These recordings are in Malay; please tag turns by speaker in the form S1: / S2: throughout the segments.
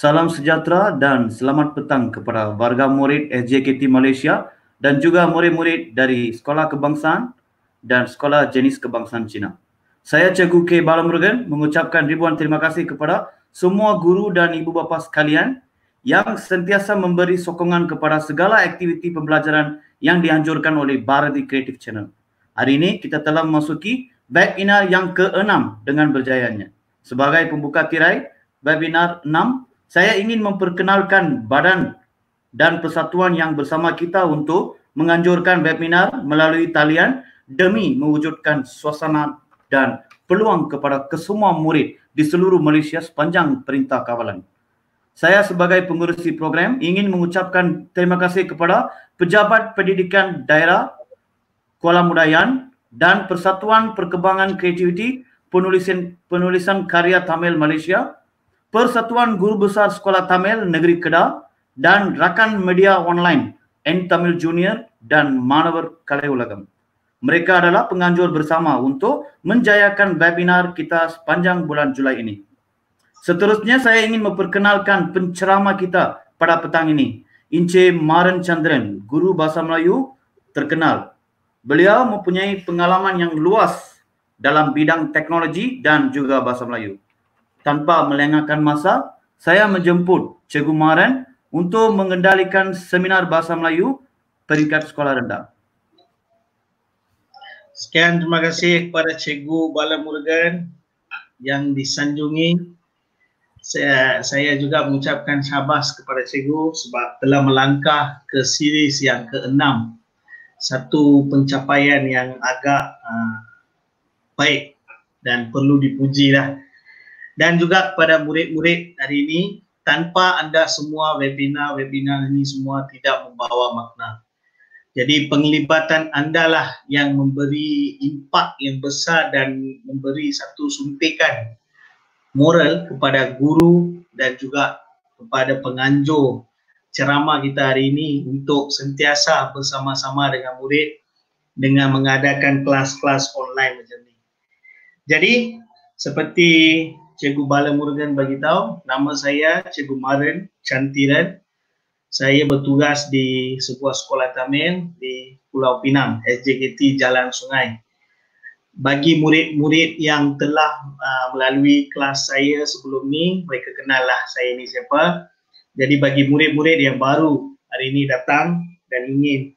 S1: Salam sejahtera dan selamat petang kepada warga murid SJKT Malaysia dan juga murid-murid dari Sekolah Kebangsaan dan Sekolah Jenis Kebangsaan Cina. Saya Cikgu K. Balamurgan mengucapkan ribuan terima kasih kepada semua guru dan ibu bapa sekalian yang sentiasa memberi sokongan kepada segala aktiviti pembelajaran yang dianjurkan oleh Bharati Creative Channel. Hari ini kita telah memasuki webinar yang ke-6 dengan berjayanya. Sebagai pembuka tirai webinar 6, saya ingin memperkenalkan badan dan persatuan yang bersama kita untuk menganjurkan webinar melalui talian demi mewujudkan suasana dan peluang kepada kesemua murid di seluruh Malaysia sepanjang perintah kawalan. Saya sebagai pengurusi program ingin mengucapkan terima kasih kepada Pejabat Pendidikan Daerah Kuala Mudayan dan Persatuan Perkembangan Kreativiti Penulisan Penulisan Karya Tamil Malaysia Persatuan Guru Besar Sekolah Tamil Negeri Kedah dan rakan media online N Tamil Junior dan Manavar Kalai Ulagam. Mereka adalah penganjur bersama untuk menjayakan webinar kita sepanjang bulan Julai ini. Seterusnya saya ingin memperkenalkan penceramah kita pada petang ini. Ince Maran Chandran, guru bahasa Melayu terkenal. Beliau mempunyai pengalaman yang luas dalam bidang teknologi dan juga bahasa Melayu tanpa melengahkan masa, saya menjemput Cikgu Maran untuk mengendalikan seminar Bahasa Melayu peringkat sekolah rendah.
S2: Sekian terima kasih kepada Cikgu Bala Murugan yang disanjungi. Saya, saya juga mengucapkan syabas kepada Cikgu sebab telah melangkah ke series yang keenam. Satu pencapaian yang agak uh, baik dan perlu dipuji lah dan juga kepada murid-murid hari ini tanpa anda semua webinar-webinar ini semua tidak membawa makna. Jadi penglibatan anda lah yang memberi impak yang besar dan memberi satu suntikan moral kepada guru dan juga kepada penganjur ceramah kita hari ini untuk sentiasa bersama-sama dengan murid dengan mengadakan kelas-kelas online macam ni. Jadi seperti Cikgu Bala Murugan bagi tahu nama saya Cikgu Maren Cantiran. Saya bertugas di sebuah sekolah tamil di Pulau Pinang, SJKT Jalan Sungai. Bagi murid-murid yang telah uh, melalui kelas saya sebelum ni, mereka kenallah saya ni siapa. Jadi bagi murid-murid yang baru hari ini datang dan ingin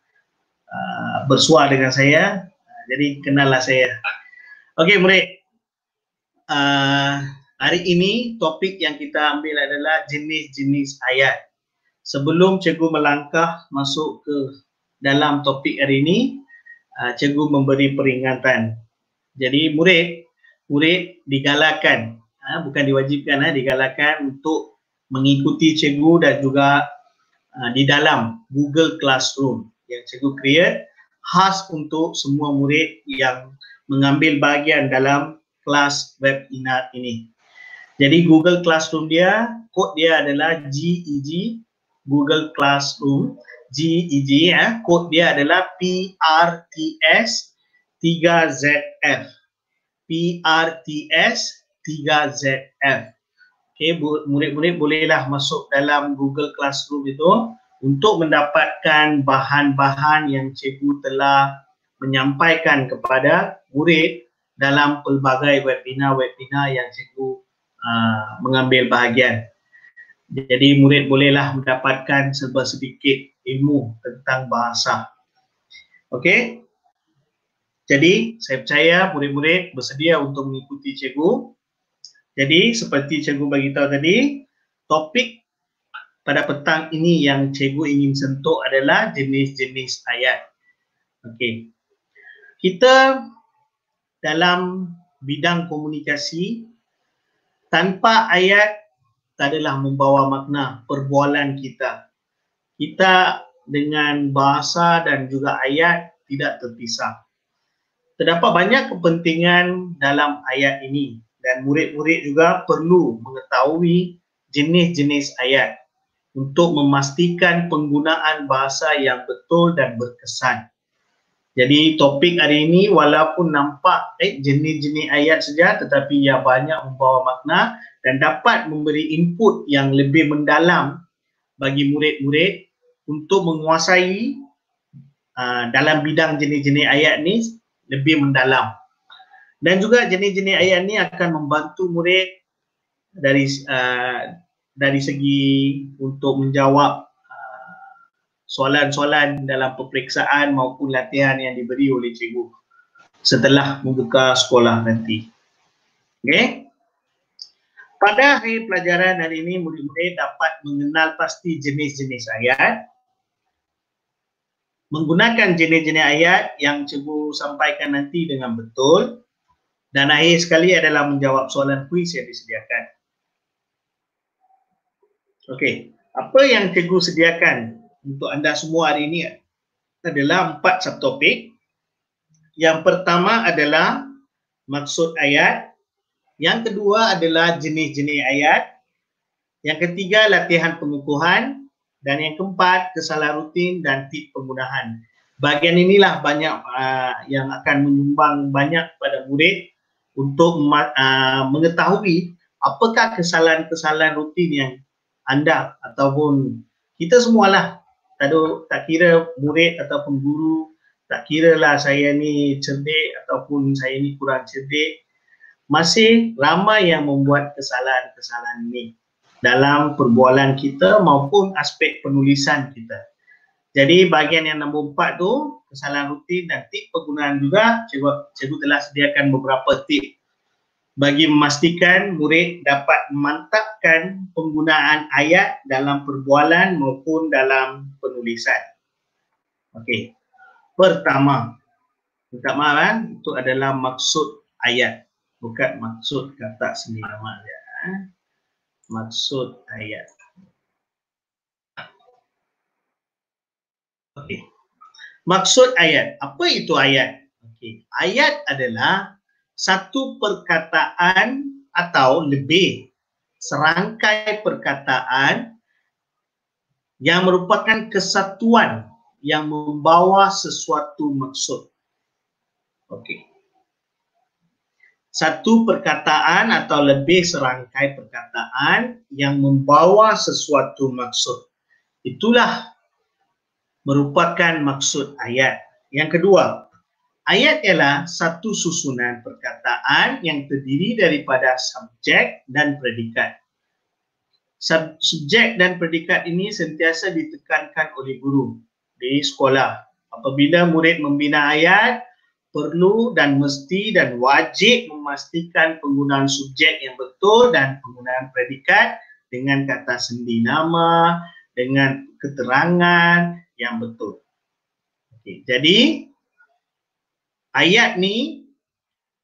S2: uh, bersuara dengan saya, uh, jadi kenallah saya. Okey murid, uh, Hari ini topik yang kita ambil adalah jenis-jenis ayat. Sebelum cikgu melangkah masuk ke dalam topik hari ini, uh, cikgu memberi peringatan. Jadi murid, murid digalakan, uh, bukan diwajibkan, uh, digalakan untuk mengikuti cikgu dan juga di dalam Google Classroom yang cikgu create khas untuk semua murid yang mengambil bahagian dalam kelas webinar ini. Jadi Google Classroom dia, kod dia adalah GEG, Google Classroom, GEG ya, kod dia adalah PRTS 3ZF. PRTS 3ZF. Okey, murid-murid bolehlah masuk dalam Google Classroom itu untuk mendapatkan bahan-bahan yang cikgu telah menyampaikan kepada murid dalam pelbagai webinar-webinar yang cikgu uh, mengambil bahagian. Jadi murid bolehlah mendapatkan serba sedikit ilmu tentang bahasa. Okey. Jadi saya percaya murid-murid bersedia untuk mengikuti cikgu. Jadi seperti cikgu bagi tahu tadi, topik pada petang ini yang cikgu ingin sentuh adalah jenis-jenis ayat. Okey. Kita dalam bidang komunikasi tanpa ayat tak adalah membawa makna perbualan kita. Kita dengan bahasa dan juga ayat tidak terpisah. Terdapat banyak kepentingan dalam ayat ini dan murid-murid juga perlu mengetahui jenis-jenis ayat untuk memastikan penggunaan bahasa yang betul dan berkesan. Jadi topik hari ini walaupun nampak eh, jenis-jenis ayat saja tetapi ia banyak membawa makna dan dapat memberi input yang lebih mendalam bagi murid-murid untuk menguasai uh, dalam bidang jenis-jenis ayat ni lebih mendalam. Dan juga jenis-jenis ayat ni akan membantu murid dari uh, dari segi untuk menjawab soalan-soalan dalam peperiksaan maupun latihan yang diberi oleh cikgu setelah membuka sekolah nanti. Okey. Pada hari pelajaran hari ini, murid-murid dapat mengenal pasti jenis-jenis ayat, menggunakan jenis-jenis ayat yang cikgu sampaikan nanti dengan betul, dan akhir sekali adalah menjawab soalan kuis yang disediakan. Okey, apa yang cikgu sediakan untuk anda semua hari ini adalah empat subtopik. Yang pertama adalah maksud ayat. Yang kedua adalah jenis-jenis ayat. Yang ketiga latihan pengukuhan dan yang keempat kesalahan rutin dan tip penggunaan. Bahagian inilah banyak uh, yang akan menyumbang banyak pada murid untuk uh, mengetahui apakah kesalahan-kesalahan rutin yang anda ataupun kita semualah ada tak kira murid ataupun guru tak kira lah saya ni cerdik ataupun saya ni kurang cerdik masih ramai yang membuat kesalahan-kesalahan ini dalam perbualan kita maupun aspek penulisan kita. Jadi bahagian yang nombor empat tu kesalahan rutin dan tip penggunaan juga cikgu, cikgu telah sediakan beberapa tip bagi memastikan murid dapat memantapkan penggunaan ayat dalam perbualan maupun dalam penulisan. Okey. Pertama, minta maaf kan, itu adalah maksud ayat, bukan maksud kata dia. Eh. Maksud ayat. Okey. Maksud ayat. Apa itu ayat? Okey. Ayat adalah satu perkataan atau lebih serangkai perkataan yang merupakan kesatuan yang membawa sesuatu maksud. Okey. Satu perkataan atau lebih serangkai perkataan yang membawa sesuatu maksud. Itulah merupakan maksud ayat. Yang kedua, Ayat ialah satu susunan perkataan yang terdiri daripada subjek dan predikat. Sub, subjek dan predikat ini sentiasa ditekankan oleh guru di sekolah. Apabila murid membina ayat, perlu dan mesti dan wajib memastikan penggunaan subjek yang betul dan penggunaan predikat dengan kata sendi nama, dengan keterangan yang betul. Okay. Jadi, ayat ni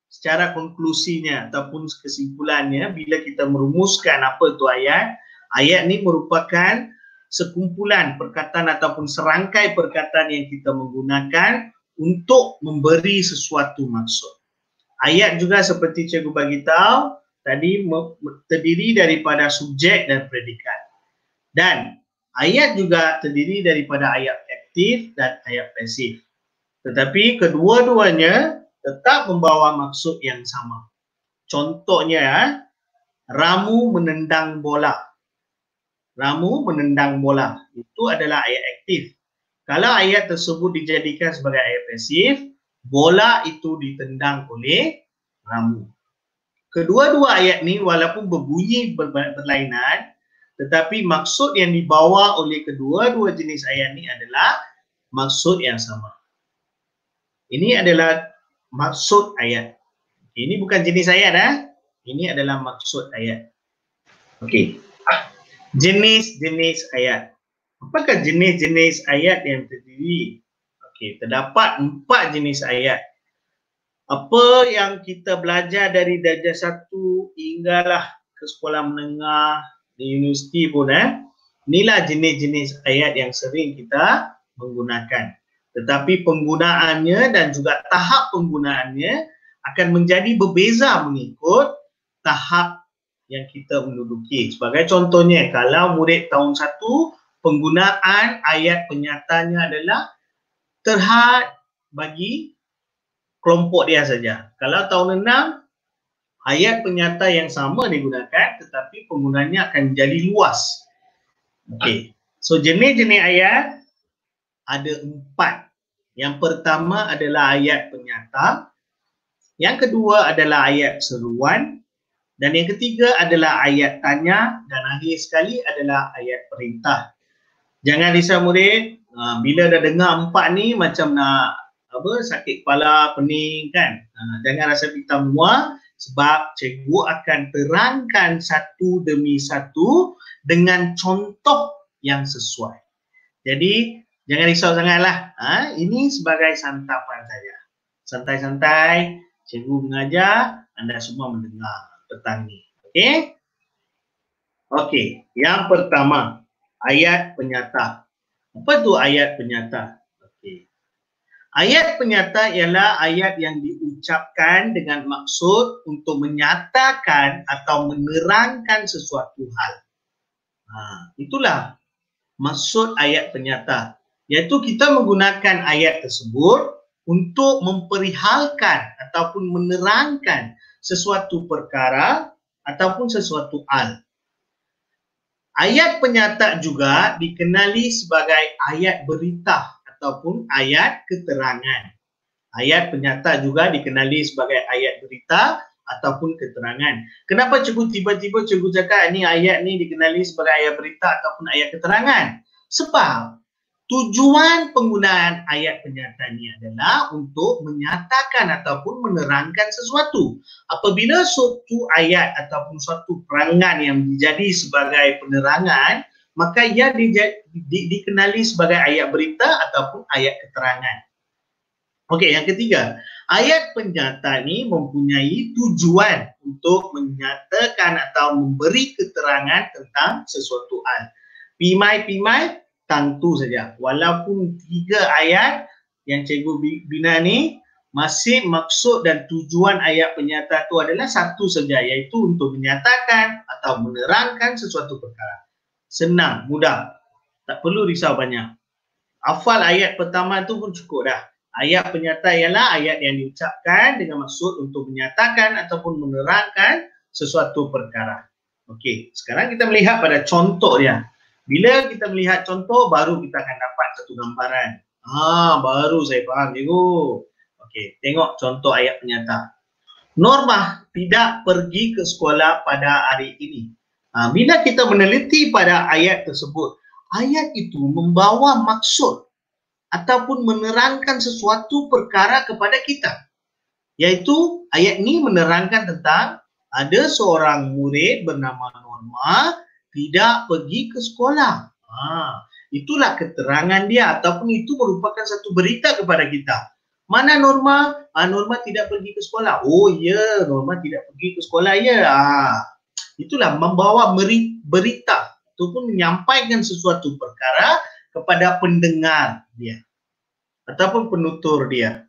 S2: secara konklusinya ataupun kesimpulannya bila kita merumuskan apa itu ayat ayat ni merupakan sekumpulan perkataan ataupun serangkai perkataan yang kita menggunakan untuk memberi sesuatu maksud. Ayat juga seperti cikgu bagi tahu tadi terdiri daripada subjek dan predikat. Dan ayat juga terdiri daripada ayat aktif dan ayat pasif tetapi kedua-duanya tetap membawa maksud yang sama. Contohnya, eh, ramu menendang bola. Ramu menendang bola. Itu adalah ayat aktif. Kalau ayat tersebut dijadikan sebagai ayat pasif, bola itu ditendang oleh ramu. Kedua-dua ayat ni walaupun berbunyi berlainan, tetapi maksud yang dibawa oleh kedua-dua jenis ayat ni adalah maksud yang sama. Ini adalah maksud ayat. Ini bukan jenis ayat dah. Ini adalah maksud ayat. Okey. Jenis-jenis ayat. Apakah jenis-jenis ayat yang terdiri? Okey, terdapat empat jenis ayat. Apa yang kita belajar dari darjah satu hinggalah ke sekolah menengah di universiti pun eh. Inilah jenis-jenis ayat yang sering kita menggunakan tetapi penggunaannya dan juga tahap penggunaannya akan menjadi berbeza mengikut tahap yang kita menduduki. Sebagai contohnya, kalau murid tahun satu, penggunaan ayat penyatanya adalah terhad bagi kelompok dia saja. Kalau tahun enam, ayat penyata yang sama digunakan tetapi penggunanya akan jadi luas. Okey. So jenis-jenis ayat ada empat. Yang pertama adalah ayat penyata. Yang kedua adalah ayat seruan. Dan yang ketiga adalah ayat tanya. Dan akhir sekali adalah ayat perintah. Jangan risau murid. Ha, bila dah dengar empat ni macam nak apa sakit kepala, pening kan. Ha, jangan rasa kita muak sebab cikgu akan terangkan satu demi satu dengan contoh yang sesuai. Jadi jangan risau sangatlah. Ha, ini sebagai santapan saja. Santai-santai, cikgu mengajar, anda semua mendengar petang ni. Okey? Okey, yang pertama, ayat penyata. Apa tu ayat penyata? Ayat penyata ialah ayat yang diucapkan dengan maksud untuk menyatakan atau menerangkan sesuatu hal. Ha, itulah maksud ayat penyata. Iaitu kita menggunakan ayat tersebut untuk memperihalkan ataupun menerangkan sesuatu perkara ataupun sesuatu hal. Ayat penyata juga dikenali sebagai ayat berita ataupun ayat keterangan. Ayat penyata juga dikenali sebagai ayat berita ataupun keterangan. Kenapa cikgu tiba-tiba cikgu cakap ni ayat ni dikenali sebagai ayat berita ataupun ayat keterangan? Sebab tujuan penggunaan ayat penyata ni adalah untuk menyatakan ataupun menerangkan sesuatu. Apabila suatu ayat ataupun suatu perangan yang menjadi sebagai penerangan, maka ia di, di, dikenali sebagai ayat berita ataupun ayat keterangan. Okey, yang ketiga, ayat penyata ni mempunyai tujuan untuk menyatakan atau memberi keterangan tentang sesuatu hal. Pimai-pimai tentu saja. Walaupun tiga ayat yang cikgu bina ni masih maksud dan tujuan ayat penyata itu adalah satu saja iaitu untuk menyatakan atau menerangkan sesuatu perkara senang, mudah. Tak perlu risau banyak. Hafal ayat pertama tu pun cukup dah. Ayat penyata ialah ayat yang diucapkan dengan maksud untuk menyatakan ataupun menerangkan sesuatu perkara. Okey, sekarang kita melihat pada contoh dia. Bila kita melihat contoh, baru kita akan dapat satu gambaran. Ah, baru saya faham, cikgu. Okey, tengok contoh ayat penyata. Norma tidak pergi ke sekolah pada hari ini. Ha, bila kita meneliti pada ayat tersebut, ayat itu membawa maksud ataupun menerangkan sesuatu perkara kepada kita. Iaitu ayat ini menerangkan tentang ada seorang murid bernama Norma tidak pergi ke sekolah. Ha, itulah keterangan dia ataupun itu merupakan satu berita kepada kita. Mana Norma? Ha, Norma tidak pergi ke sekolah. Oh ya, Norma tidak pergi ke sekolah ya. Ha, itulah membawa berita ataupun menyampaikan sesuatu perkara kepada pendengar dia ataupun penutur dia.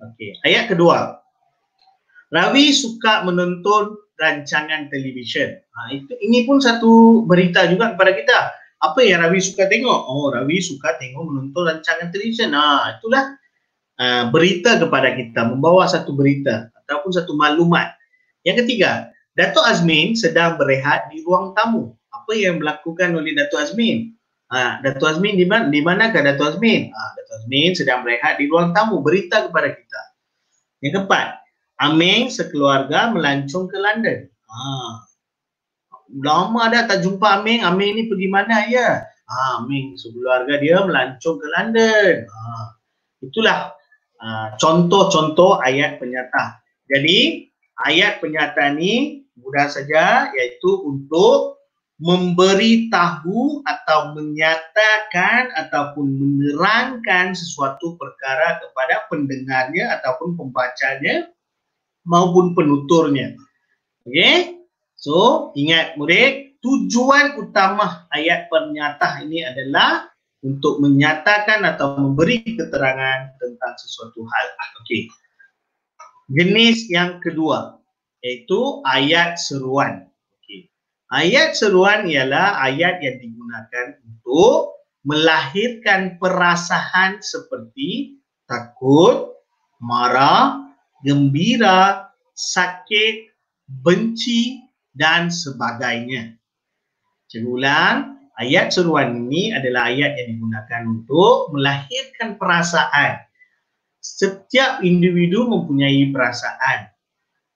S2: Okey, ayat kedua. Rawi suka menonton rancangan televisyen. Ha, itu ini pun satu berita juga kepada kita. Apa yang Rawi suka tengok? Oh, Rawi suka tengok menonton rancangan televisyen. Ha, itulah uh, berita kepada kita, membawa satu berita ataupun satu maklumat. Yang ketiga, Datuk Azmin sedang berehat di ruang tamu. Apa yang dilakukan oleh Datuk Azmin? Ha, Datuk Azmin di mana? Di manakah Datuk Azmin? Ha, Datuk Azmin sedang berehat di ruang tamu. Berita kepada kita. Yang keempat, Aming sekeluarga melancong ke London. Ha. Lama dah tak jumpa Aming. Aming ni pergi mana ya? Ha, Aming sekeluarga dia melancong ke London. Ha. Itulah uh, contoh-contoh ayat penyata. Jadi ayat penyata ni mudah saja iaitu untuk memberitahu atau menyatakan ataupun menerangkan sesuatu perkara kepada pendengarnya ataupun pembacanya maupun penuturnya. Okey? So, ingat murid, tujuan utama ayat pernyataan ini adalah untuk menyatakan atau memberi keterangan tentang sesuatu hal. Okey. Jenis yang kedua, iaitu ayat seruan. Okay. Ayat seruan ialah ayat yang digunakan untuk melahirkan perasaan seperti takut, marah, gembira, sakit, benci dan sebagainya. Cikgu ulang, ayat seruan ini adalah ayat yang digunakan untuk melahirkan perasaan. Setiap individu mempunyai perasaan.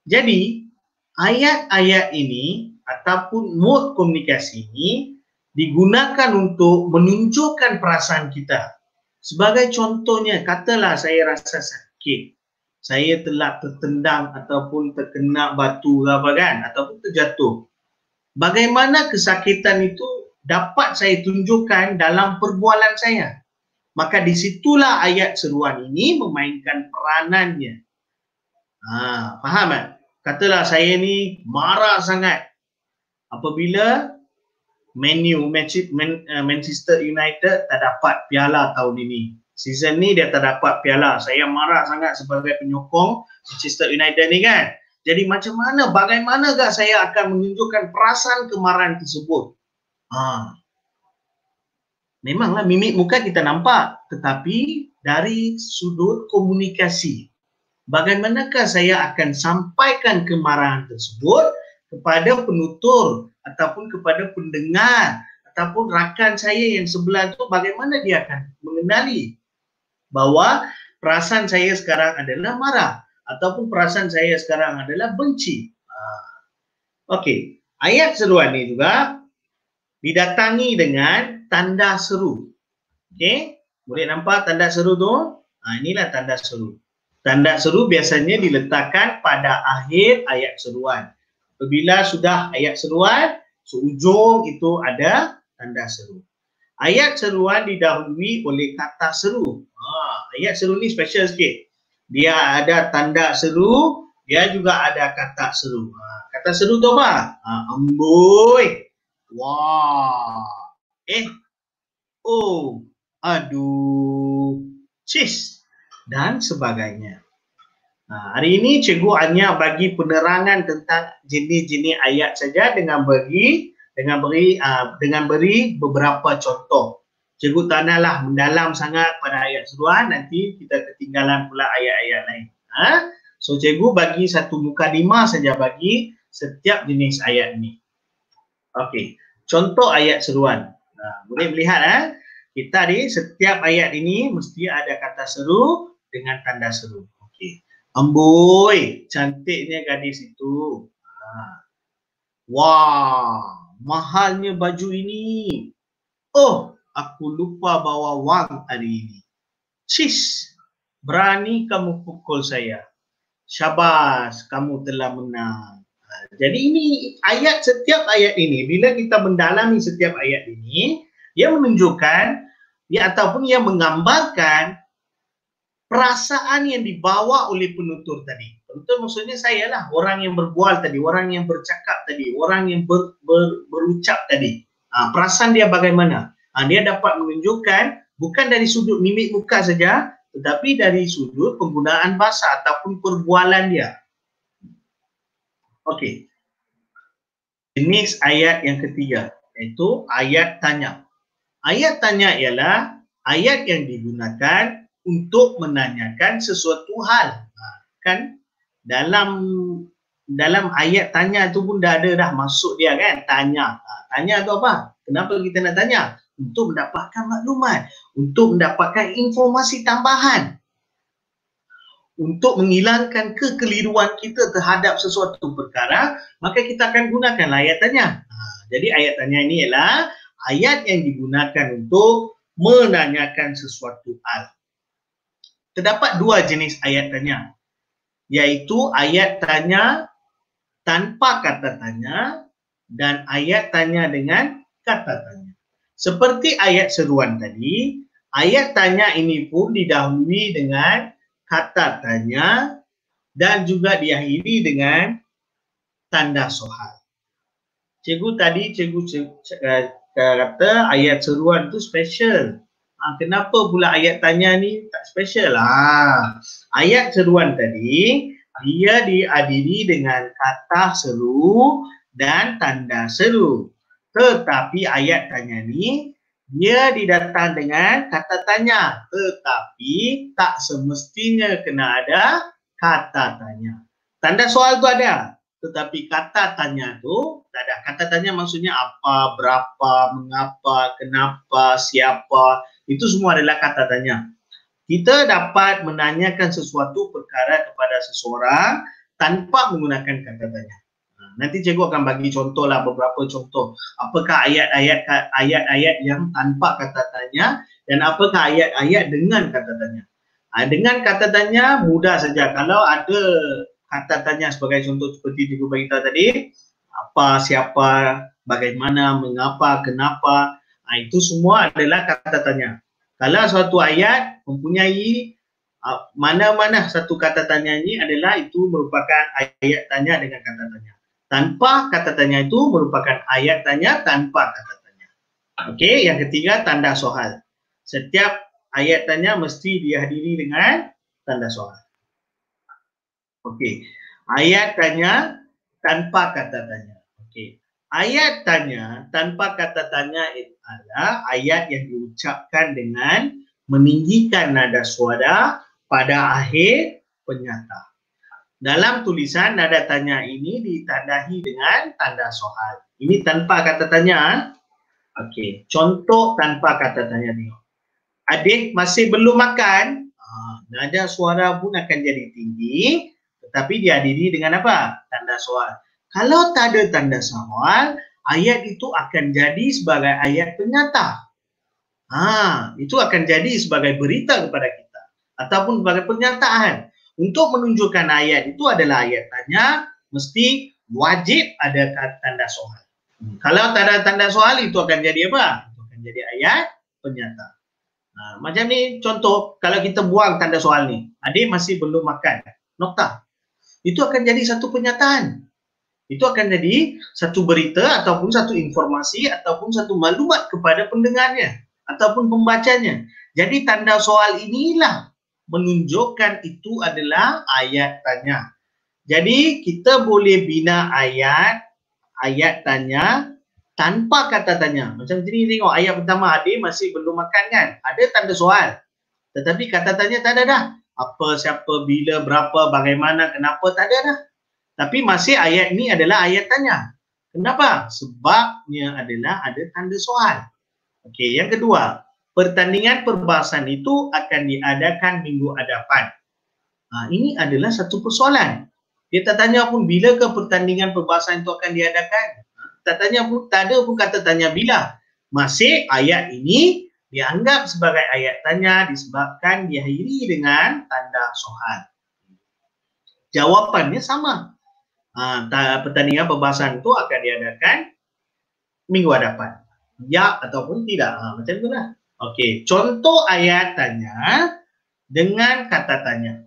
S2: Jadi, ayat-ayat ini ataupun mod komunikasi ini digunakan untuk menunjukkan perasaan kita. Sebagai contohnya, katalah saya rasa sakit. Saya telah tertendang ataupun terkena batu apa kan ataupun terjatuh. Bagaimana kesakitan itu dapat saya tunjukkan dalam perbualan saya. Maka disitulah ayat seruan ini memainkan peranannya. Ha, faham tak? Katalah saya ni marah sangat apabila menu eh, Manchester United tak dapat piala tahun ini. Season ni dia tak dapat piala. Saya marah sangat sebagai penyokong Manchester United ni kan. Jadi macam mana, bagaimana gak saya akan menunjukkan perasaan kemarahan tersebut? Ha. Memanglah mimik muka kita nampak. Tetapi dari sudut komunikasi. Bagaimanakah saya akan sampaikan kemarahan tersebut kepada penutur ataupun kepada pendengar ataupun rakan saya yang sebelah itu bagaimana dia akan mengenali bahawa perasaan saya sekarang adalah marah ataupun perasaan saya sekarang adalah benci. Ha. Okey, ayat seruan ini juga didatangi dengan tanda seru. Okey, boleh nampak tanda seru tu? Ha, inilah tanda seru. Tanda seru biasanya diletakkan pada akhir ayat seruan. Apabila sudah ayat seruan, seujung itu ada tanda seru. Ayat seruan didahului oleh kata seru. Ha, ayat seru ni special sikit. Dia ada tanda seru, dia juga ada kata seru. Ha, kata seru tu apa? Ha, amboi. Wah. Eh. Oh. Aduh. Cis. Dan sebagainya. Ha, hari ini cikgu hanya bagi penerangan tentang jenis-jenis ayat saja dengan beri dengan beri uh, dengan beri beberapa contoh. Cikgu tak naklah mendalam sangat pada ayat seruan nanti kita ketinggalan pula ayat-ayat lain. Ha? So cikgu bagi satu muka lima saja bagi setiap jenis ayat ini. Okey, contoh ayat seruan. Ha, boleh melihat eh? Kita di setiap ayat ini mesti ada kata seru dengan tanda seru. Okey. Amboi, cantiknya gadis itu. Ha. Wah, mahalnya baju ini. Oh, aku lupa bawa wang hari ini. Cis, berani kamu pukul saya. Syabas, kamu telah menang. Jadi ini ayat setiap ayat ini bila kita mendalami setiap ayat ini, ia menunjukkan ya ataupun ia menggambarkan perasaan yang dibawa oleh penutur tadi. Penutur maksudnya saya lah, orang yang berbual tadi, orang yang bercakap tadi, orang yang ber, ber, berucap tadi. Ha, perasaan dia bagaimana? Ha, dia dapat menunjukkan bukan dari sudut mimik muka saja, tetapi dari sudut penggunaan bahasa ataupun perbualan dia. Okey. Jenis ayat yang ketiga, iaitu ayat tanya. Ayat tanya ialah ayat yang digunakan untuk menanyakan sesuatu hal. Ha, kan dalam dalam ayat tanya tu pun dah ada dah masuk dia kan tanya. Ha, tanya tu apa? Kenapa kita nak tanya? Untuk mendapatkan maklumat, untuk mendapatkan informasi tambahan. Untuk menghilangkan kekeliruan kita terhadap sesuatu perkara, maka kita akan gunakan ayat tanya. Ha, jadi ayat tanya ini ialah ayat yang digunakan untuk menanyakan sesuatu hal terdapat dua jenis ayat tanya iaitu ayat tanya tanpa kata tanya dan ayat tanya dengan kata tanya. Seperti ayat seruan tadi ayat tanya ini pun didahului dengan kata tanya dan juga diakhiri dengan tanda soal cikgu tadi cikgu, cikgu, cikgu kata ayat seruan tu special Ha, kenapa pula ayat tanya ni tak special lah. Ha, ayat seruan tadi dia diadili dengan kata seru dan tanda seru. Tetapi ayat tanya ni dia didatang dengan kata tanya tetapi tak semestinya kena ada kata tanya. Tanda soal tu ada tetapi kata tanya tu tak ada. Kata tanya maksudnya apa, berapa, mengapa, kenapa, siapa. Itu semua adalah kata tanya. Kita dapat menanyakan sesuatu perkara kepada seseorang tanpa menggunakan kata tanya. Nanti cikgu akan bagi contoh lah beberapa contoh. Apakah ayat-ayat ayat-ayat yang tanpa kata tanya dan apakah ayat-ayat dengan kata tanya. Ha, dengan kata tanya mudah saja. Kalau ada kata tanya sebagai contoh seperti cikgu bagi tahu tadi, apa, siapa, bagaimana, mengapa, kenapa, ha, itu semua adalah kata tanya. Kalau suatu ayat mempunyai mana-mana satu kata tanya ini adalah itu merupakan ayat tanya dengan kata tanya tanpa kata tanya itu merupakan ayat tanya tanpa kata tanya. Okey, yang ketiga tanda soal. Setiap ayat tanya mesti dihadiri dengan tanda soal. Okey. Ayat tanya tanpa kata tanya. Ayat tanya tanpa kata tanya adalah ayat yang diucapkan dengan meninggikan nada suara pada akhir penyataan. Dalam tulisan nada tanya ini ditandahi dengan tanda soal. Ini tanpa kata tanya. Okey, contoh tanpa kata tanya ni. Adik masih belum makan? Ah, nada suara pun akan jadi tinggi tetapi dihadiri dengan apa? Tanda soal. Kalau tak ada tanda soal, ayat itu akan jadi sebagai ayat penyata. Ha, itu akan jadi sebagai berita kepada kita ataupun sebagai pernyataan. Untuk menunjukkan ayat itu adalah ayat tanya, mesti wajib ada tanda soal. Hmm. Kalau tak ada tanda soal itu akan jadi apa? Itu akan jadi ayat penyata. Nah, macam ni contoh kalau kita buang tanda soal ni, adik masih belum makan. Nokta. Itu akan jadi satu penyataan. Itu akan jadi satu berita ataupun satu informasi ataupun satu maklumat kepada pendengarnya ataupun pembacanya. Jadi tanda soal inilah menunjukkan itu adalah ayat tanya. Jadi kita boleh bina ayat ayat tanya tanpa kata tanya. Macam ni tengok ayat pertama adik masih belum makan kan? Ada tanda soal. Tetapi kata tanya tak ada dah. Apa, siapa, bila, berapa, bagaimana, kenapa tak ada dah. Tapi masih ayat ni adalah ayat tanya. Kenapa? Sebabnya adalah ada tanda soal. Okey, yang kedua, pertandingan perbahasan itu akan diadakan minggu hadapan. Ha, ini adalah satu persoalan. Dia tak tanya pun bila ke pertandingan perbahasan itu akan diadakan. Tak tanya pun, tak ada pun kata tanya bila. Masih ayat ini dianggap sebagai ayat tanya disebabkan diakhiri dengan tanda soal. Jawapannya sama. Ha, pertandingan perbahasan itu akan diadakan minggu hadapan. Ya ataupun tidak. Ha, macam itulah. Okey, contoh ayat tanya dengan kata tanya.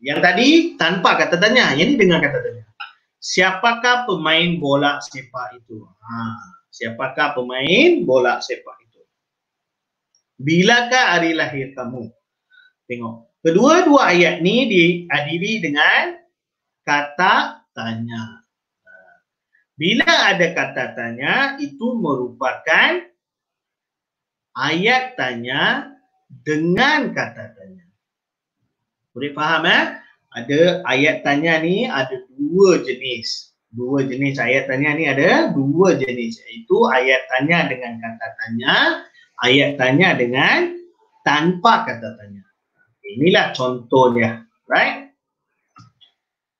S2: Yang tadi tanpa kata tanya, yang ini dengan kata tanya. Siapakah pemain bola sepak itu? Ha, siapakah pemain bola sepak itu? Bilakah hari lahir kamu? Tengok. Kedua-dua ayat ni dihadiri dengan kata tanya. Bila ada kata tanya, itu merupakan ayat tanya dengan kata tanya. Boleh faham eh? Ada ayat tanya ni ada dua jenis. Dua jenis ayat tanya ni ada dua jenis. Iaitu ayat tanya dengan kata tanya, ayat tanya dengan tanpa kata tanya. Inilah contohnya. Right?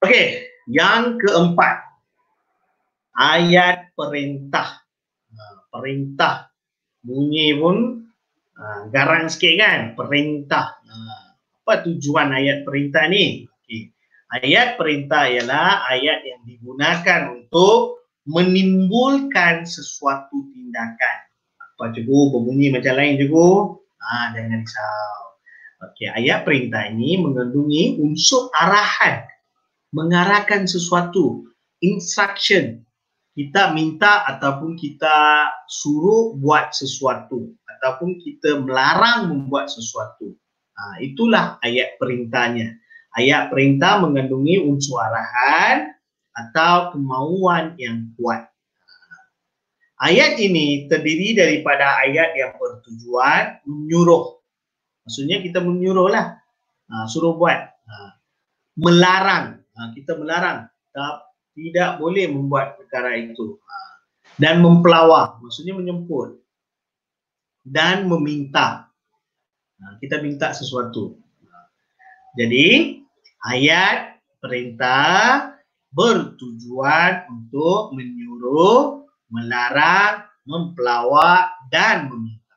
S2: Okey, yang keempat. Ayat perintah. Perintah. Bunyi pun uh, garang sikit kan? Perintah. Uh, apa tujuan ayat perintah ni? Ayat perintah ialah ayat yang digunakan untuk menimbulkan sesuatu tindakan. Apa cikgu berbunyi macam lain cikgu ha, jangan risau. Okey, ayat perintah ini mengandungi unsur arahan mengarahkan sesuatu instruction kita minta ataupun kita suruh buat sesuatu ataupun kita melarang membuat sesuatu. Ha, itulah ayat perintahnya. Ayat perintah mengandungi unsur arahan atau kemauan yang kuat. Ayat ini terdiri daripada ayat yang bertujuan menyuruh. Maksudnya kita menyuruh lah. Ha, suruh buat. Ha, melarang. Ha, kita melarang. Tak, tidak boleh membuat perkara itu. Ha, dan mempelawar. Maksudnya menyemput. Dan meminta. Ha, kita minta sesuatu. Jadi ayat perintah bertujuan untuk menyuruh melarang, mempelawak dan meminta.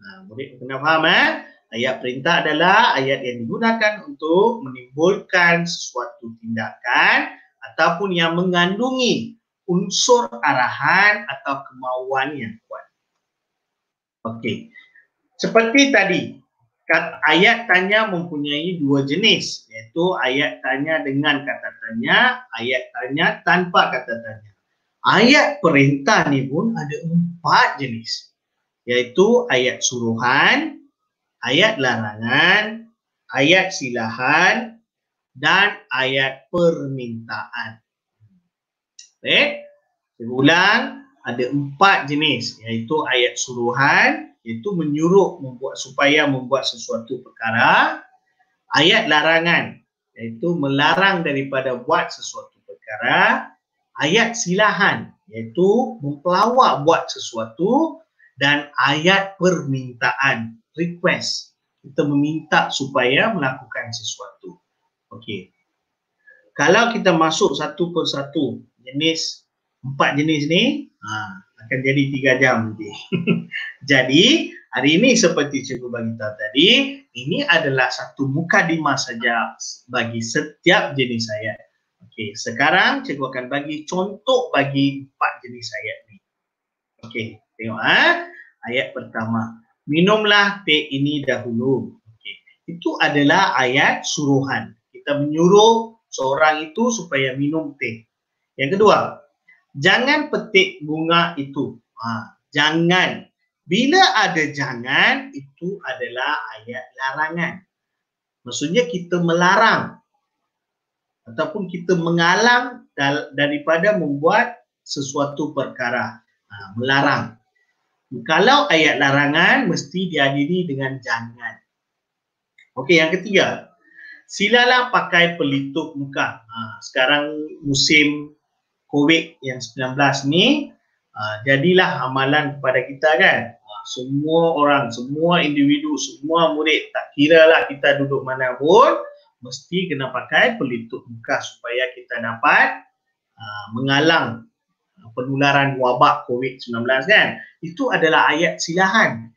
S2: Nah, murid kena faham eh? Ayat perintah adalah ayat yang digunakan untuk menimbulkan sesuatu tindakan ataupun yang mengandungi unsur arahan atau kemauan yang kuat. Okey. Seperti tadi, ayat tanya mempunyai dua jenis iaitu ayat tanya dengan kata tanya, ayat tanya tanpa kata tanya ayat perintah ni pun ada empat jenis iaitu ayat suruhan, ayat larangan, ayat silahan dan ayat permintaan. Baik, saya ulang ada empat jenis. Iaitu ayat suruhan iaitu menyuruh membuat supaya membuat sesuatu perkara, ayat larangan iaitu melarang daripada buat sesuatu perkara, ayat silahan iaitu mempelawak buat sesuatu. Dan ayat permintaan request kita meminta supaya melakukan sesuatu okey kalau kita masuk satu persatu jenis empat jenis ni ha, akan jadi tiga jam nanti jadi hari ini seperti cikgu bagi tahu tadi ini adalah satu muka mukadimah saja bagi setiap jenis ayat Okey, sekarang cikgu akan bagi contoh bagi empat jenis ayat ni. Okey, tengok ah. Ha? Ayat pertama, minumlah teh ini dahulu. Okey, itu adalah ayat suruhan. Kita menyuruh seorang itu supaya minum teh. Yang kedua, jangan petik bunga itu. Ha, jangan. Bila ada jangan, itu adalah ayat larangan. Maksudnya kita melarang ataupun kita mengalang daripada membuat sesuatu perkara ha, melarang kalau ayat larangan mesti dihadiri dengan jangan. Okey yang ketiga. Silalah pakai pelitup muka. Ha, sekarang musim covid yang 19 ni ha, jadilah amalan kepada kita kan. Ha, semua orang semua individu semua murid tak kira lah kita duduk mana pun mesti kena pakai pelitup muka supaya kita dapat uh, mengalang penularan wabak COVID-19 kan. Itu adalah ayat silahan.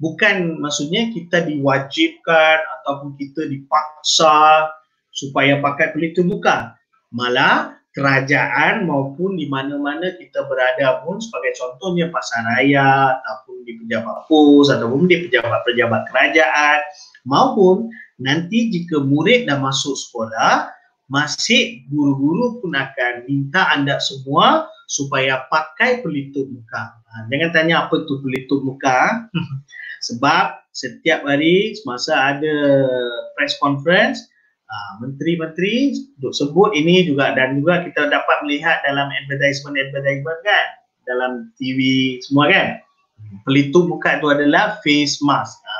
S2: Bukan maksudnya kita diwajibkan ataupun kita dipaksa supaya pakai pelitup muka. Malah kerajaan maupun di mana-mana kita berada pun sebagai contohnya pasar raya ataupun di pejabat pos ataupun di pejabat-pejabat kerajaan maupun nanti jika murid dah masuk sekolah, masih guru-guru pun akan minta anda semua supaya pakai pelitup muka. Ha, jangan tanya apa tu pelitup muka. Sebab setiap hari semasa ada press conference, ha, menteri-menteri duk sebut ini juga dan juga kita dapat melihat dalam advertisement-advertisement kan dalam TV semua kan. Pelitup muka itu adalah face mask. Ha,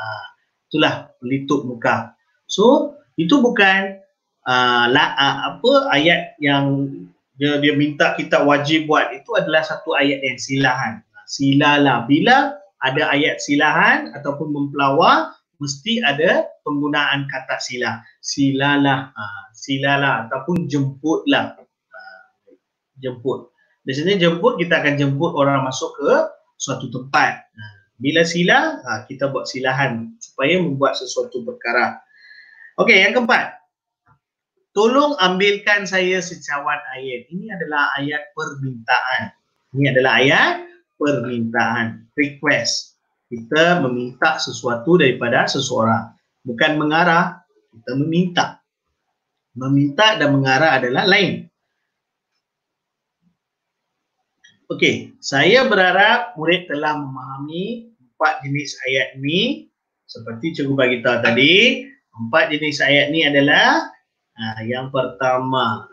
S2: itulah pelitup muka. So itu bukan uh, la, uh, apa ayat yang dia, dia minta kita wajib buat itu adalah satu ayat yang silahan. Silalah bila ada ayat silahan ataupun mempelawar mesti ada penggunaan kata sila. Silalah, uh, silalah ataupun jemputlah. Uh, jemput. Biasanya jemput kita akan jemput orang masuk ke suatu tempat. Bila sila, kita buat silahan supaya membuat sesuatu perkara. Okey, yang keempat. Tolong ambilkan saya secawan ayat. Ini adalah ayat permintaan. Ini adalah ayat permintaan, request. Kita meminta sesuatu daripada seseorang. Bukan mengarah, kita meminta. Meminta dan mengarah adalah lain. Okey, saya berharap murid telah memahami empat jenis ayat ini seperti cikgu bagi tahu tadi empat jenis ayat ni adalah uh, yang pertama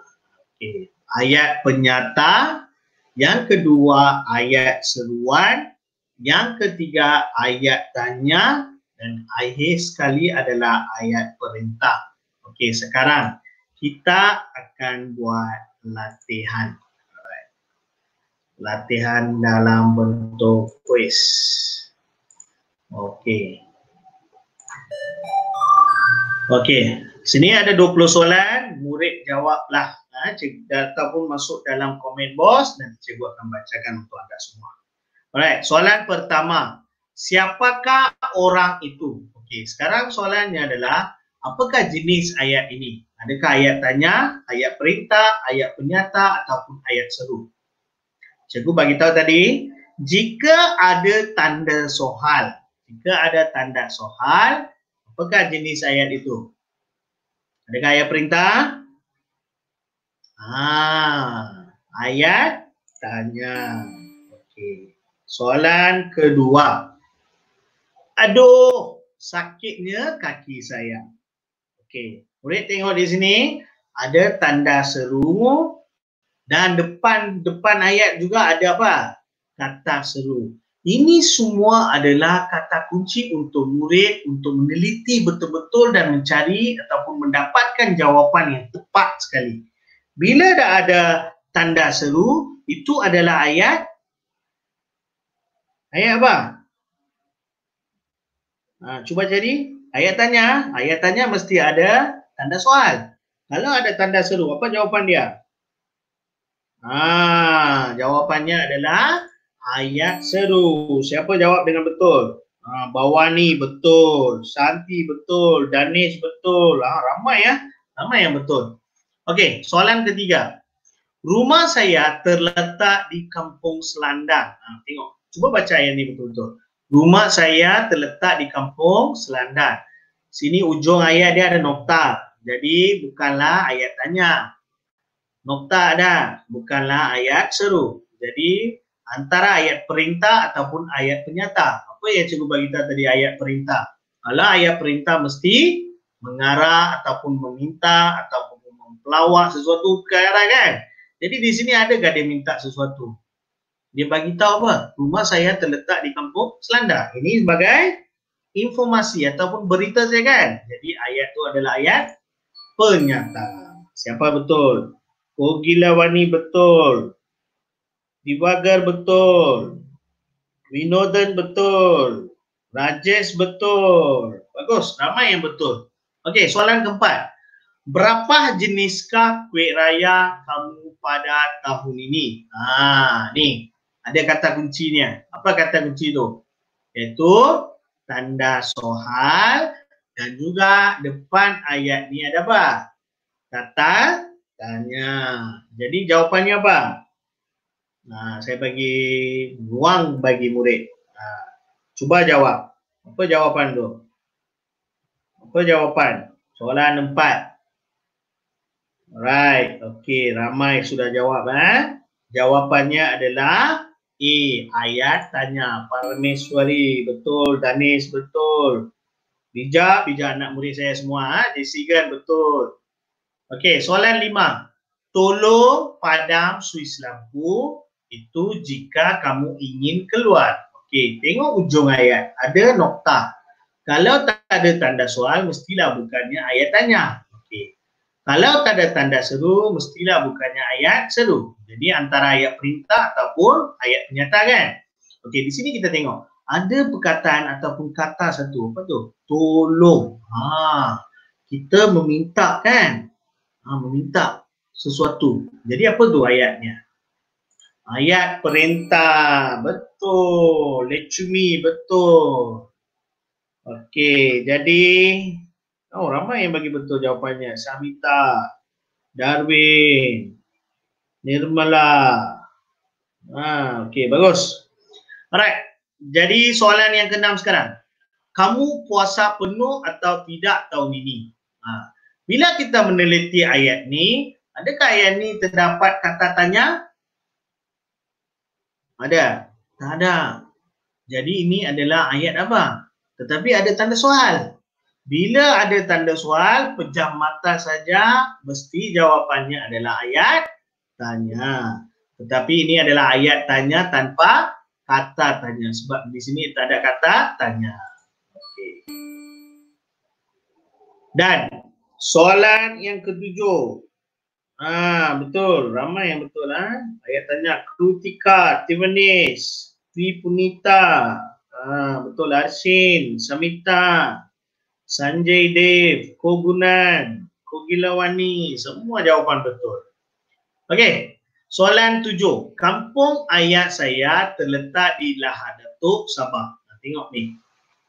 S2: okay, ayat penyata Yang kedua ayat seruan. Yang ketiga ayat tanya. Dan akhir sekali adalah ayat perintah. Okey, sekarang kita akan buat latihan. Latihan dalam bentuk quiz. Okey. Okey, sini ada 20 soalan, murid jawablah. Ha, cikgu, ataupun masuk dalam komen bos dan cikgu akan bacakan untuk anda semua. Alright, soalan pertama. Siapakah orang itu? Okey, sekarang soalannya adalah apakah jenis ayat ini? Adakah ayat tanya, ayat perintah, ayat penyata ataupun ayat seru? Cikgu bagi tahu tadi, jika ada tanda soal, jika ada tanda soal, Apakah jenis ayat itu? Adakah ayat perintah? Ah, ayat tanya. Okey. Soalan kedua. Aduh, sakitnya kaki saya. Okey. Murid tengok di sini ada tanda seru dan depan depan ayat juga ada apa? Kata seru. Ini semua adalah kata kunci untuk murid untuk meneliti betul-betul dan mencari ataupun mendapatkan jawapan yang tepat sekali. Bila dah ada tanda seru, itu adalah ayat ayat apa? Ha, cuba jadi ayat tanya. Ayat tanya mesti ada tanda soal. Kalau ada tanda seru, apa jawapan dia? Ha, jawapannya adalah ayat seru. Siapa jawab dengan betul? Ha, Bawani betul. Santi betul. Danish betul. Ha, ramai ya. Ramai yang betul. Okey, soalan ketiga. Rumah saya terletak di kampung Selandang. Ha, tengok. Cuba baca ayat ni betul-betul. Rumah saya terletak di kampung Selandang. Sini ujung ayat dia ada nokta. Jadi bukanlah ayat tanya. Nokta ada. Bukanlah ayat seru. Jadi antara ayat perintah ataupun ayat penyata. Apa yang cikgu bagi kita tadi ayat perintah? Kalau ayat perintah mesti mengarah ataupun meminta ataupun mempelawak sesuatu ke arah kan? Jadi di sini ada dia minta sesuatu? Dia bagi tahu apa? Rumah saya terletak di kampung Selanda. Ini sebagai informasi ataupun berita saya kan? Jadi ayat tu adalah ayat penyata. Siapa betul? Oh gila Wani betul. Divagar betul. Winodan betul. Rajesh betul. Bagus, ramai yang betul. Okey, soalan keempat. Berapa jeniskah kuih raya kamu pada tahun ini? Ha, ni. Ada kata kuncinya. Apa kata kunci tu? Iaitu tanda soal dan juga depan ayat ni ada apa? Kata tanya. Jadi jawapannya apa? Ha, saya bagi ruang bagi murid. Ha, cuba jawab. Apa jawapan tu? Apa jawapan? Soalan empat. Right. Okey, ramai sudah jawab. Eh? Jawapannya adalah A. Ayat tanya. Parameswari. Betul. Danis. Betul. Bijak. Bijak anak murid saya semua. Eh? Desigan. Betul. Okey, soalan lima. Tolong padam suis lampu itu jika kamu ingin keluar. Okey, tengok ujung ayat. Ada nokta. Kalau tak ada tanda soal, mestilah bukannya ayat tanya. Okey. Kalau tak ada tanda seru, mestilah bukannya ayat seru. Jadi antara ayat perintah ataupun ayat penyata kan? Okey, di sini kita tengok. Ada perkataan ataupun kata satu. Apa tu? Tolong. Ha, kita meminta kan? Ha, meminta sesuatu. Jadi apa tu ayatnya? Ayat perintah. Betul. Lechumi. Betul. Okey. Jadi. Oh ramai yang bagi betul jawapannya. Samita. Darwin. Nirmala. Ha, Okey. Bagus. Alright. Jadi soalan yang keenam sekarang. Kamu puasa penuh atau tidak tahun ini? Ha. Bila kita meneliti ayat ni. Adakah ayat ni terdapat kata tanya? Ada? Tak ada. Jadi ini adalah ayat apa? Tetapi ada tanda soal. Bila ada tanda soal, pejam mata saja mesti jawapannya adalah ayat tanya. Tetapi ini adalah ayat tanya tanpa kata tanya sebab di sini tak ada kata tanya. Okey. Dan soalan yang ketujuh. Ah betul, ramai yang betul ah. Ha? Ayat tanya Krutika, Tivanis, Tri Punita, ah betul Arsin, Samita, Sanjay Dev, Kogunan, Kogilawani, semua jawapan betul. Okey, soalan tujuh. Kampung ayah saya terletak di Lahadatuk, Sabah. Nah, tengok ni.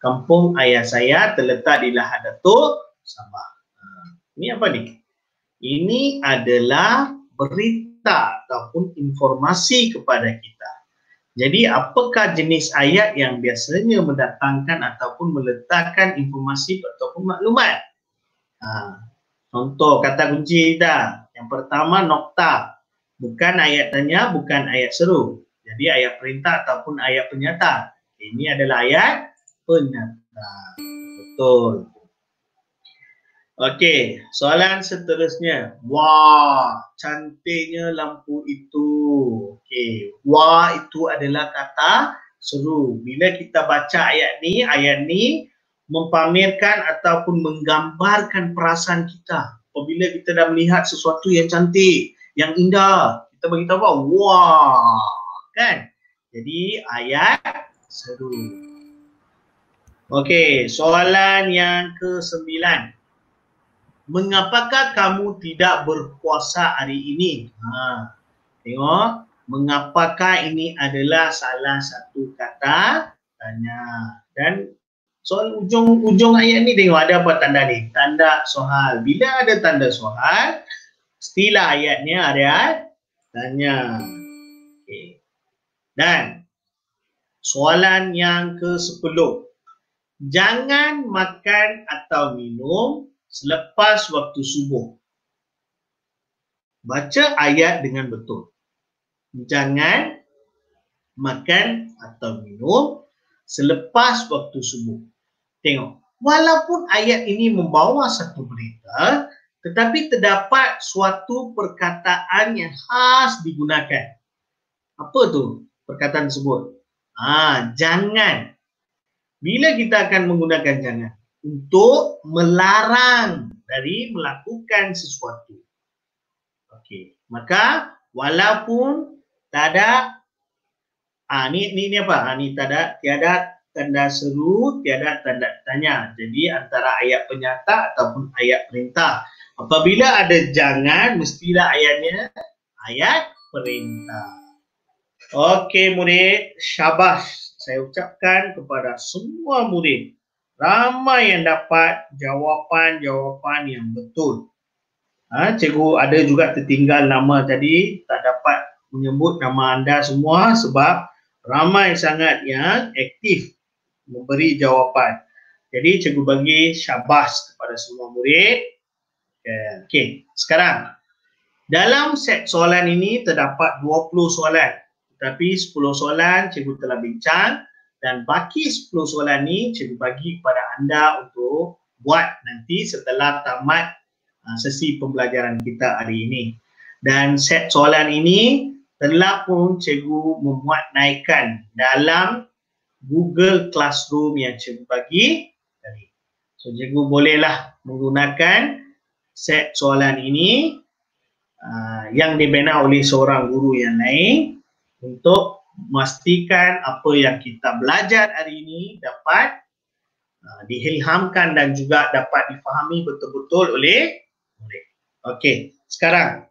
S2: Kampung ayah saya terletak di Lahadatuk, Sabah. Nah, ini apa ni? Ini adalah berita ataupun informasi kepada kita. Jadi apakah jenis ayat yang biasanya mendatangkan ataupun meletakkan informasi ataupun maklumat? Ha, contoh kata kunci kita. Yang pertama nokta. Bukan ayat tanya, bukan ayat seru. Jadi ayat perintah ataupun ayat penyata. Ini adalah ayat penyata. Betul. Okey, soalan seterusnya. Wah, cantiknya lampu itu. Okey, wah itu adalah kata seru. Bila kita baca ayat ni, ayat ni mempamerkan ataupun menggambarkan perasaan kita apabila kita dah melihat sesuatu yang cantik, yang indah, kita bagi tahu? Wah, kan? Jadi ayat seru. Okey, soalan yang ke-9. Mengapakah kamu tidak berpuasa hari ini? Ha, tengok, mengapakah ini adalah salah satu kata tanya. Dan soal ujung ujung ayat ni tengok ada apa tanda ni tanda soal bila ada tanda soal mestilah ayatnya ada tanya okay. dan soalan yang ke-10 jangan makan atau minum selepas waktu subuh baca ayat dengan betul jangan makan atau minum selepas waktu subuh Tengok, walaupun ayat ini membawa satu berita, tetapi terdapat suatu perkataan yang khas digunakan. Apa tu perkataan tersebut? Ah, jangan. Bila kita akan menggunakan jangan? Untuk melarang dari melakukan sesuatu. Okey, maka walaupun tak ada ah ni ni ni apa? Ah ni tak ada tiada tanda seru, tiada tanda tanya. Jadi antara ayat penyata ataupun ayat perintah. Apabila ada jangan, mestilah ayatnya ayat perintah. Okey murid, syabas. Saya ucapkan kepada semua murid. Ramai yang dapat jawapan-jawapan yang betul. Ha, cikgu ada juga tertinggal nama tadi, tak dapat menyebut nama anda semua sebab ramai sangat yang aktif memberi jawapan. Jadi cikgu bagi syabas kepada semua murid. Okey, sekarang dalam set soalan ini terdapat 20 soalan. Tetapi 10 soalan cikgu telah bincang dan baki 10 soalan ni cikgu bagi kepada anda untuk buat nanti setelah tamat uh, sesi pembelajaran kita hari ini. Dan set soalan ini telah pun cikgu memuat naikkan dalam Google Classroom yang cikgu bagi tadi. So cikgu bolehlah menggunakan set soalan ini uh, yang dibina oleh seorang guru yang lain untuk memastikan apa yang kita belajar hari ini dapat uh, diilhamkan dan juga dapat difahami betul-betul oleh murid. Okey, sekarang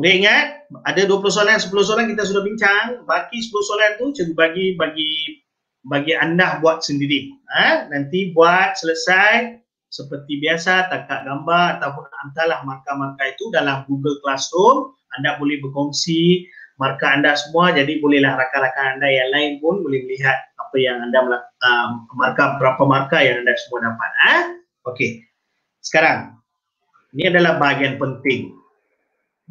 S2: boleh ingat ada 20 soalan, 10 soalan kita sudah bincang. Baki 10 soalan tu cikgu bagi bagi bagi anda buat sendiri. Ha? Nanti buat selesai seperti biasa takat gambar ataupun hantarlah markah-markah itu dalam Google Classroom. Anda boleh berkongsi markah anda semua jadi bolehlah rakan-rakan anda yang lain pun boleh melihat apa yang anda um, markah berapa markah yang anda semua dapat. Ha? Okey. Sekarang ini adalah bahagian penting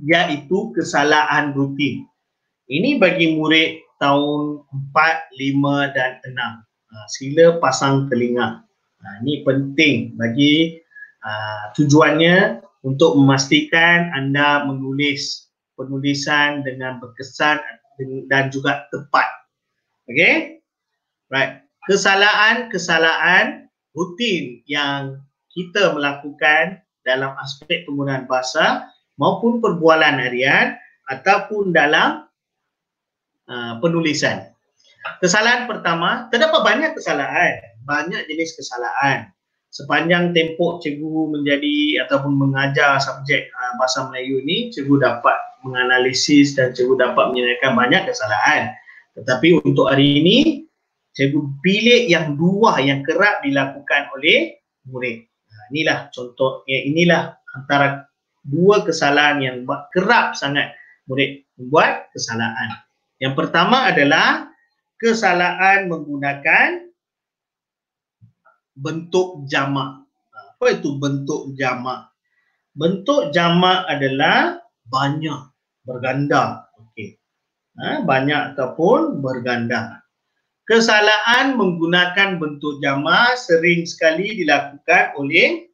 S2: iaitu kesalahan rutin. Ini bagi murid tahun 4, 5 dan 6. Ha, sila pasang telinga. Ha, ini penting bagi uh, tujuannya untuk memastikan anda menulis penulisan dengan berkesan dan juga tepat. Okay? Right. Kesalahan-kesalahan rutin yang kita melakukan dalam aspek penggunaan bahasa maupun perbualan harian ataupun dalam uh, penulisan. Kesalahan pertama, terdapat banyak kesalahan, banyak jenis kesalahan. Sepanjang tempoh cikgu menjadi ataupun mengajar subjek uh, bahasa Melayu ini, cikgu dapat menganalisis dan cikgu dapat menyediakan banyak kesalahan. Tetapi untuk hari ini, cikgu pilih yang dua yang kerap dilakukan oleh murid. Nah, inilah contoh, ya, inilah antara dua kesalahan yang kerap sangat murid membuat kesalahan. Yang pertama adalah kesalahan menggunakan bentuk jamak. Apa itu bentuk jamak? Bentuk jamak adalah banyak, berganda. Okey. Ha, banyak ataupun berganda. Kesalahan menggunakan bentuk jamak sering sekali dilakukan oleh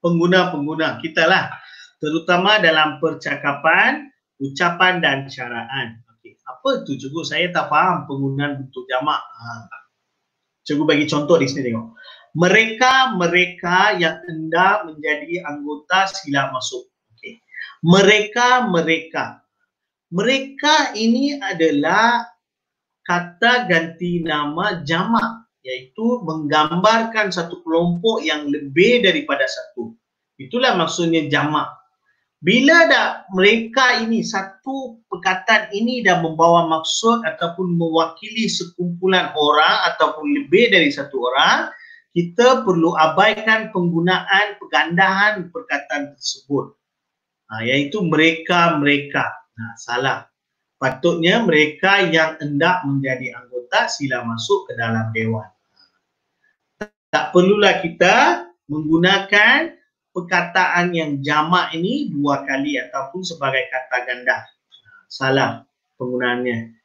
S2: pengguna-pengguna kita lah. Terutama dalam percakapan, ucapan dan caraan apa tu cikgu saya tak faham penggunaan bentuk jamak ha. cikgu bagi contoh di sini tengok mereka mereka yang hendak menjadi anggota sila masuk okay. mereka mereka mereka ini adalah kata ganti nama jamak iaitu menggambarkan satu kelompok yang lebih daripada satu itulah maksudnya jamak bila dah mereka ini satu perkataan ini dah membawa maksud ataupun mewakili sekumpulan orang ataupun lebih dari satu orang, kita perlu abaikan penggunaan pergandahan perkataan tersebut. Ha, iaitu mereka-mereka. Ha, salah. Patutnya mereka yang hendak menjadi anggota sila masuk ke dalam dewan. Tak perlulah kita menggunakan perkataan yang jamak ini dua kali ataupun sebagai kata ganda. Salah penggunaannya.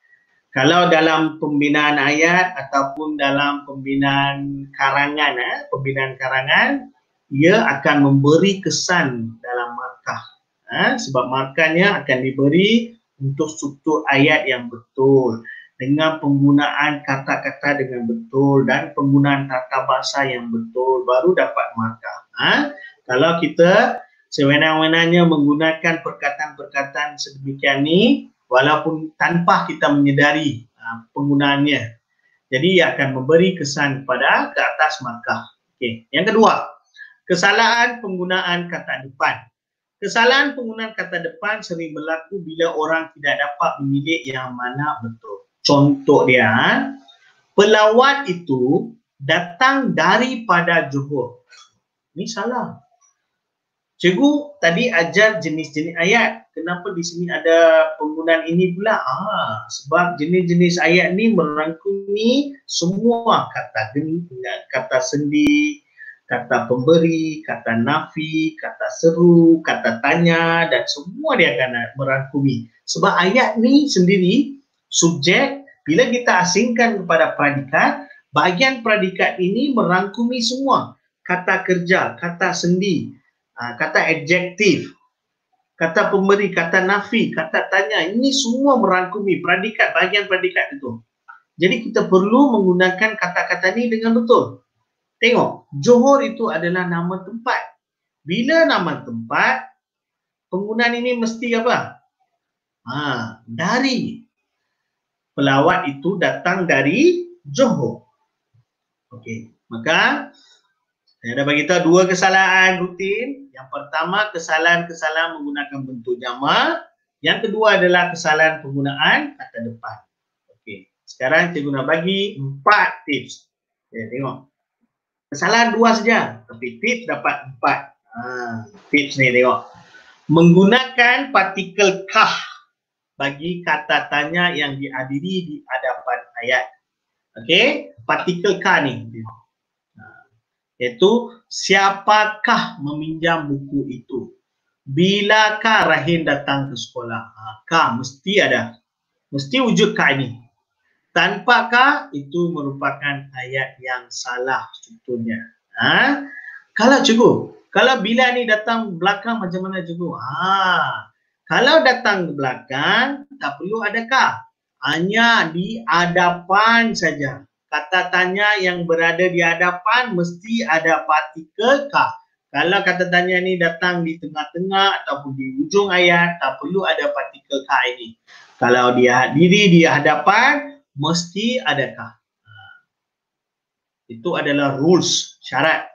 S2: Kalau dalam pembinaan ayat ataupun dalam pembinaan karangan, eh, pembinaan karangan, ia akan memberi kesan dalam markah. Eh, sebab markahnya akan diberi untuk struktur ayat yang betul dengan penggunaan kata-kata dengan betul dan penggunaan tata bahasa yang betul baru dapat markah. Eh. Kalau kita sewenang-wenangnya menggunakan perkataan-perkataan sedemikian ni walaupun tanpa kita menyedari uh, penggunaannya. Jadi ia akan memberi kesan kepada ke atas markah. Okey. Yang kedua, kesalahan penggunaan kata depan. Kesalahan penggunaan kata depan sering berlaku bila orang tidak dapat memilih yang mana betul. Contoh dia, pelawat itu datang daripada Johor. Ini salah. Cikgu tadi ajar jenis-jenis ayat. Kenapa di sini ada penggunaan ini pula? Ah, sebab jenis-jenis ayat ni merangkumi semua kata kata sendi, kata pemberi, kata nafi, kata seru, kata tanya dan semua dia akan merangkumi. Sebab ayat ni sendiri subjek bila kita asingkan kepada predikat, bahagian predikat ini merangkumi semua kata kerja, kata sendi, Ha, kata adjektif, kata pemberi, kata nafi, kata tanya, ini semua merangkumi predikat, bahagian predikat itu. Jadi kita perlu menggunakan kata-kata ini dengan betul. Tengok, Johor itu adalah nama tempat. Bila nama tempat, penggunaan ini mesti apa? Ha, dari pelawat itu datang dari Johor. Okey, maka saya dah bagi tahu dua kesalahan rutin. Yang pertama kesalahan-kesalahan menggunakan bentuk jama. Yang kedua adalah kesalahan penggunaan kata depan. Okey. Sekarang saya guna bagi empat tips. Okay, tengok. Kesalahan dua saja. Tapi tips dapat empat. Ha, tips ni tengok. Menggunakan partikel kah bagi kata tanya yang dihadiri di hadapan ayat. Okey. Partikel kah ni. Tengok iaitu siapakah meminjam buku itu bilakah Rahim datang ke sekolah ha, ka mesti ada mesti wujud ka ini tanpa ka itu merupakan ayat yang salah contohnya ha? kalau cikgu kalau bila ni datang belakang macam mana cikgu ha Kalau datang ke belakang, tak perlu ada ka. Hanya di hadapan saja. Kata tanya yang berada di hadapan mesti ada partikel ka. Kalau kata tanya ni datang di tengah-tengah ataupun di ujung ayat, tak perlu ada partikel ka ini. Kalau dia diri di hadapan, mesti ada ka. Itu adalah rules, syarat.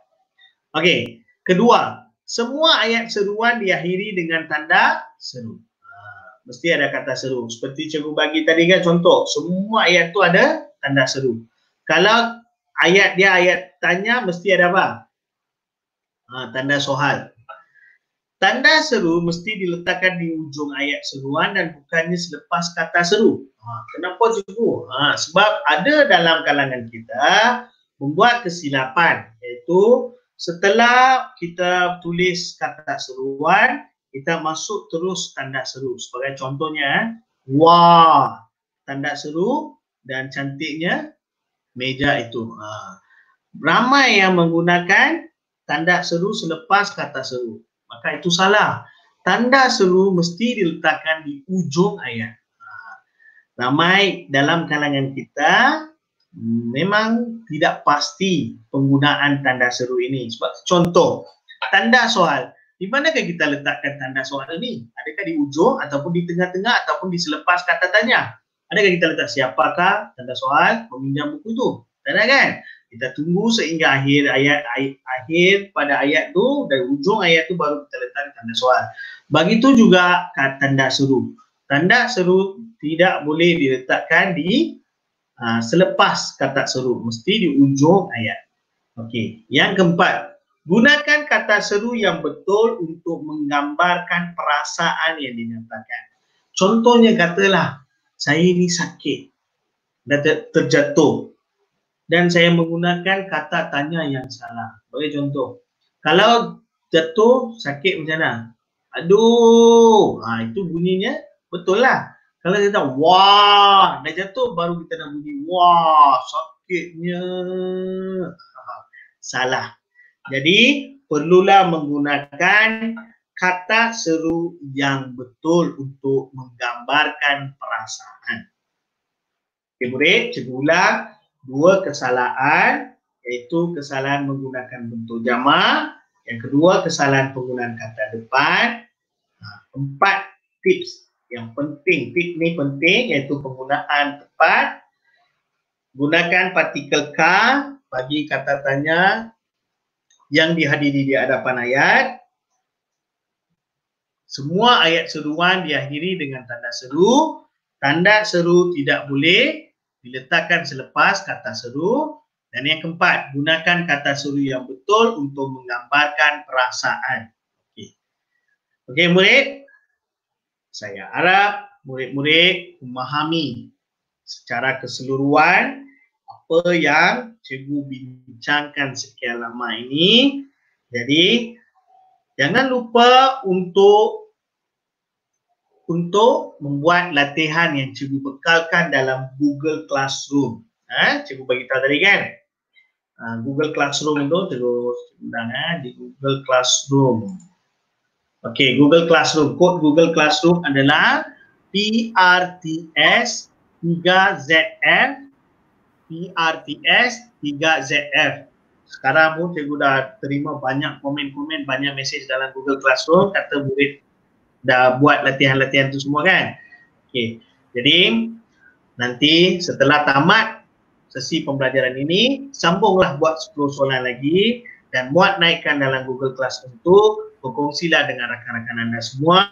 S2: Okey, kedua, semua ayat seruan diakhiri dengan tanda seru. Ha, mesti ada kata seru. Seperti cikgu bagi tadi kan contoh, semua ayat tu ada tanda seru. Kalau ayat dia ayat tanya, mesti ada apa? Ha, tanda soal. Tanda seru mesti diletakkan di ujung ayat seruan dan bukannya selepas kata seru. Ha, kenapa cikgu? Ha, sebab ada dalam kalangan kita membuat kesilapan iaitu setelah kita tulis kata seruan kita masuk terus tanda seru sebagai contohnya wah tanda seru dan cantiknya meja itu ha. ramai yang menggunakan tanda seru selepas kata seru maka itu salah tanda seru mesti diletakkan di ujung ayat. Ramai dalam kalangan kita memang tidak pasti penggunaan tanda seru ini. Sebab contoh, tanda soal. Di manakah kita letakkan tanda soal ini? Adakah di ujung ataupun di tengah-tengah ataupun di selepas kata tanya? Adakah kita letak siapakah tanda soal meminjam buku itu? Tak kan? Kita tunggu sehingga akhir ayat, ayat akhir pada ayat tu dari ujung ayat tu baru kita letak tanda soal. Begitu juga tanda seru. Tanda seru tidak boleh diletakkan di uh, selepas kata seru mesti di ujung ayat. Okey, yang keempat, gunakan kata seru yang betul untuk menggambarkan perasaan yang dinyatakan. Contohnya katalah saya ini sakit dan terjatuh dan saya menggunakan kata tanya yang salah. Bagi contoh, kalau jatuh sakit macam mana? Aduh, ha, itu bunyinya betul lah. Kalau kita wah, dah jatuh baru kita nak bunyi wah, sakitnya. Salah. Jadi perlulah menggunakan kata seru yang betul untuk menggambarkan perasaan. Okay, murid, cikgu ulang dua kesalahan iaitu kesalahan menggunakan bentuk jama, yang kedua kesalahan penggunaan kata depan, ha, empat tips yang penting, tip ni penting iaitu penggunaan tepat. Gunakan partikel K bagi kata tanya yang dihadiri di hadapan ayat. Semua ayat seruan diakhiri dengan tanda seru. Tanda seru tidak boleh diletakkan selepas kata seru. Dan yang keempat, gunakan kata seru yang betul untuk menggambarkan perasaan. Okey. Okey murid, saya harap murid-murid memahami secara keseluruhan apa yang cikgu bincangkan sekian lama ini. Jadi jangan lupa untuk untuk membuat latihan yang cikgu bekalkan dalam Google Classroom. Ha, cikgu bagi tahu tadi kan? Uh, Google Classroom itu cikgu undang ha, di Google Classroom. Okey, Google Classroom. Kod Google Classroom adalah PRTS 3ZF PRTS 3ZF. Sekarang pun cikgu dah terima banyak komen-komen, banyak mesej dalam Google Classroom kata murid dah buat latihan-latihan tu semua kan. Okey. Jadi nanti setelah tamat sesi pembelajaran ini, sambunglah buat 10 soalan lagi dan muat naikkan dalam Google Classroom tu berkongsilah dengan rakan-rakan anda semua.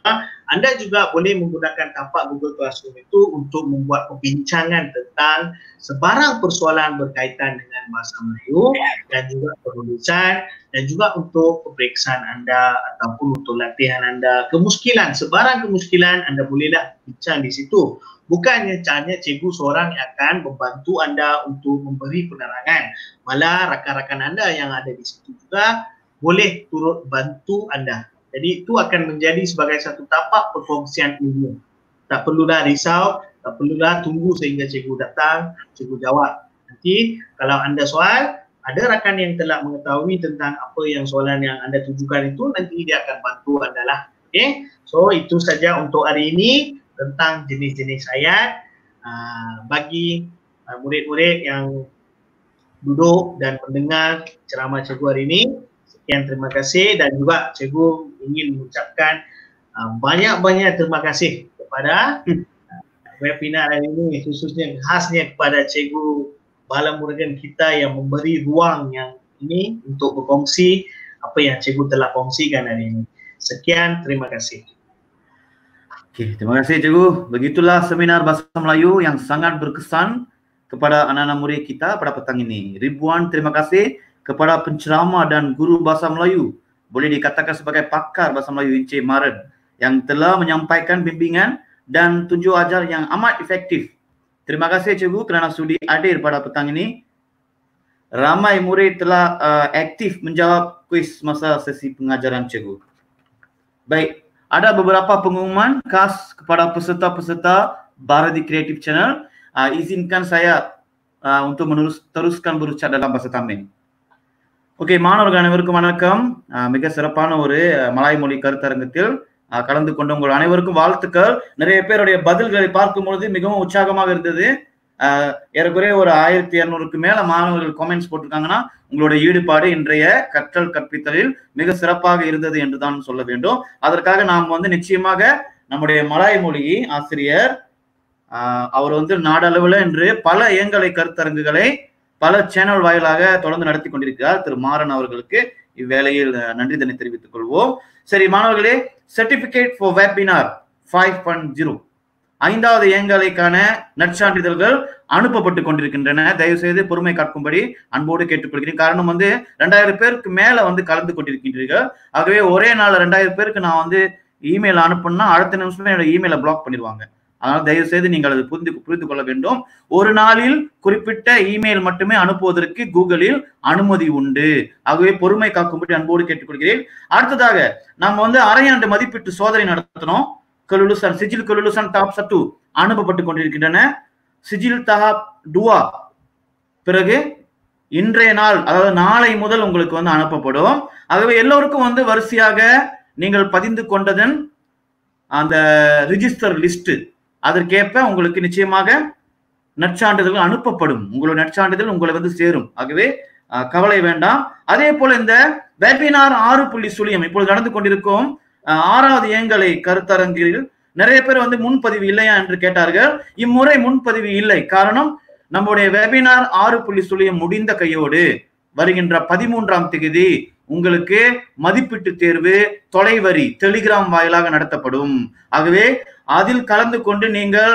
S2: Anda juga boleh menggunakan tapak Google Classroom itu untuk membuat perbincangan tentang sebarang persoalan berkaitan dengan bahasa Melayu dan juga penulisan dan juga untuk peperiksaan anda ataupun untuk latihan anda. Kemuskilan, sebarang kemuskilan anda bolehlah bincang di situ. Bukannya hanya cikgu seorang yang akan membantu anda untuk memberi penerangan. Malah rakan-rakan anda yang ada di situ juga boleh turut bantu anda. Jadi itu akan menjadi sebagai satu tapak perkongsian ilmu. Tak perlulah risau, tak perlulah tunggu sehingga cikgu datang, cikgu jawab. Nanti kalau anda soal, ada rakan yang telah mengetahui tentang apa yang soalan yang anda tujukan itu, nanti dia akan bantu anda lah. Okay, so itu saja untuk hari ini tentang jenis-jenis ayat uh, bagi uh, murid-murid yang duduk dan mendengar ceramah cikgu hari ini. Sekian terima kasih dan juga cikgu ingin mengucapkan uh, banyak-banyak terima kasih kepada uh, webinar hari ini khususnya khasnya kepada cikgu Bala Murugan kita yang memberi ruang yang ini untuk berkongsi apa yang cikgu telah kongsikan hari ini. Sekian, terima kasih.
S1: Okey, terima kasih cikgu. Begitulah seminar bahasa Melayu yang sangat berkesan kepada anak-anak murid kita pada petang ini. Ribuan terima kasih kepada penceramah dan guru bahasa Melayu. Boleh dikatakan sebagai pakar bahasa Melayu Encik Maren yang telah menyampaikan bimbingan dan tunjuk ajar yang amat efektif. Terima kasih cikgu kerana sudi hadir pada petang ini. Ramai murid telah uh, aktif menjawab kuis masa sesi pengajaran cikgu. Baik, ada beberapa pengumuman khas kepada peserta-peserta Bharati Creative Channel. Uh, izinkan saya uh, untuk menerus teruskan berucap dalam bahasa Tamil. Okay மாணவர்கள் அனைவருக்கும் வணக்கம். மிக சிறப்பான ஒரு மலாய் மொழி கருத்தரங்கத்தில் கலந்து கொண்ட உங்கள் அனைவருக்கும் வாழ்த்துக்கள். நிறைய பேருடைய பதில்களை பார்க்கும் பொழுது மிகவும் உற்சாகமாக இருந்தது. ஏறக்குறைய ஒரு ஆயிரத்தி இரநூறுக்கு மேல மாணவர்கள் கமெண்ட்ஸ் போட்டிருக்காங்கன்னா உங்களுடைய ஈடுபாடு இன்றைய கற்றல் கற்பித்தலில் மிக சிறப்பாக இருந்தது என்று தான் சொல்ல வேண்டும். அதற்காக நாம் வந்து நிச்சயமாக நம்முடைய மலாய் மொழி ஆசிரியர் அவர் வந்து நாடளவில் இன்று பல இயங்கலை கருத்தரங்குகளை பல சேனல் வாயிலாக தொடர்ந்து நடத்தி கொண்டிருக்கிறார் திரு மாறன் அவர்களுக்கு இவ்வேளையில் நன்றி தன்னை தெரிவித்துக் கொள்வோம். சரி மாணவர்களே certificate for webinar five point zero ஐந்தாவது ஏங்கலைக்கான நற்சான்றிதழ்கள் அனுப்பப்பட்டு கொண்டிருக்கின்றன. தயவு செய்து பொறுமை காக்கும்படி அன்போடு கேட்டுக்கொள்கிறேன். காரணம் வந்து ரெண்டாயிரம் பேருக்கு மேல வந்து கலந்து கொண்டிருக்கின்றீர்கள். ஆகவே ஒரே நாள் ரெண்டாயிரம் பேருக்கு நான் வந்து இமெயில் அனுப்புனா அடுத்த நிமிஷமே என்னோட இமெயிலை பிளாக் பண்ணிடுவாங்க. அதனால் தயவு செய்து நீங்கள் அதை புரிந்து புரிந்து கொள்ள வேண்டும். ஒரு நாளில் குறிப்பிட்ட இமெயில் மட்டுமே அனுப்புவதற்கு கூகுளில் அனுமதி உண்டு. ஆகவே பொறுமை காக்கும்படி அன்போடு கேட்டுக்கொள்கிறேன். அடுத்ததாக நம்ம வந்து அரையாண்டு மதிப்பீட்டு சோதனை நடத்தினோம். கலுலுசன் சிஜில் கலுலுசன் டாப் சட்டு அனுப்பப்பட்டு கொண்டிருக்கின்றன. சிஜில் தஹாப் டுவா. பிறகு இன்றைய நாள் அதாவது நாளை முதல் உங்களுக்கு வந்து அனுப்பப்படும். ஆகவே எல்லோருக்கும் வந்து வரிசையாக நீங்கள் பதிந்து கொண்டதன் அந்த ரிஜிஸ்டர் லிஸ்ட் அதற்கேற்ப உங்களுக்கு நிச்சயமாக நற்சான்றிதழ்கள் அனுப்பப்படும். உங்களோட நற்சான்றிதழ் உங்களை வந்து சேரும். ஆகவே கவலை வேண்டாம். அதே போல இந்த வெபினார் ஆறு புள்ளி சுழியம் இப்பொழுது நடந்து கொண்டிருக்கும் ஆறாவது ஏங்கலை கருத்தரங்கில் நிறைய பேர் வந்து முன்பதிவு இல்லையா என்று கேட்டார்கள். இம்முறை முன்பதிவு இல்லை. காரணம் நம்முடைய வெபினார் ஆறு புள்ளி சுழியம் முடிந்த கையோடு வருகின்ற பதிமூன்றாம் தேதி உங்களுக்கு மதிப்பீட்டு தேர்வு தொலைவரி டெலிகிராம் வாயிலாக நடத்தப்படும். ஆகவே அதில் கலந்து கொண்டு நீங்கள்